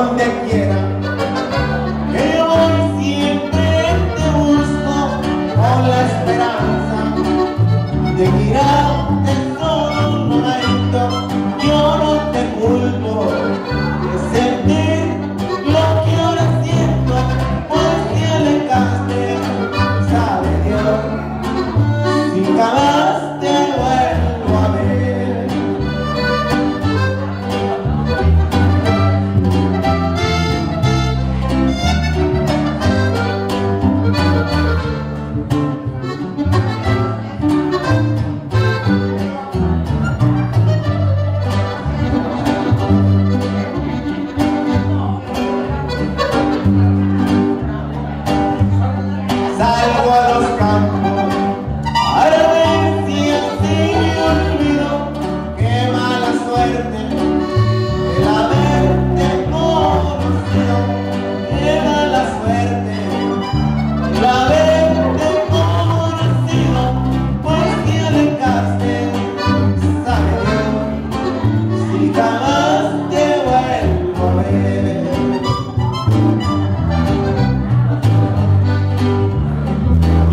one that yet.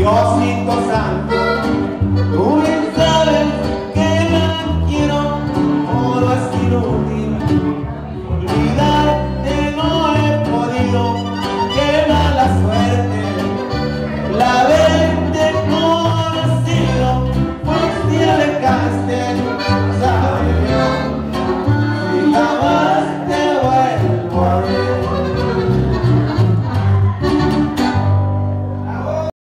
Cosmito Santo.